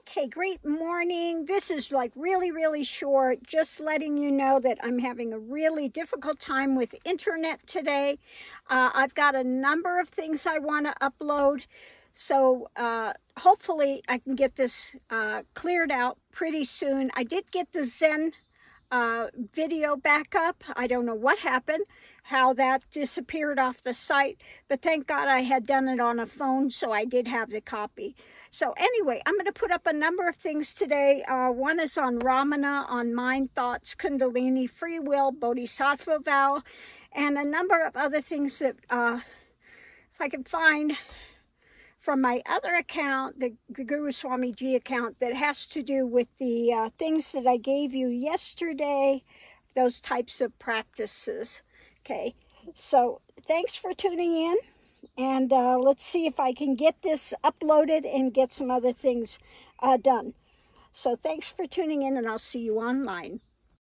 Okay, great morning. This is like really, really short. Just letting you know that I'm having a really difficult time with internet today. Uh, I've got a number of things I want to upload. So uh, hopefully I can get this uh, cleared out pretty soon. I did get the Zen uh, video back up. I don't know what happened, how that disappeared off the site, but thank God I had done it on a phone, so I did have the copy. So anyway, I'm going to put up a number of things today. Uh, one is on Ramana, on mind, thoughts, kundalini, free will, bodhisattva vow, and a number of other things that, uh, if I can find, from my other account, the Guru Swami Ji account, that has to do with the uh, things that I gave you yesterday, those types of practices. Okay, so thanks for tuning in, and uh, let's see if I can get this uploaded and get some other things uh, done. So thanks for tuning in, and I'll see you online.